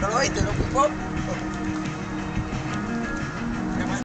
¿No lo viste? ¿Lo ocupó?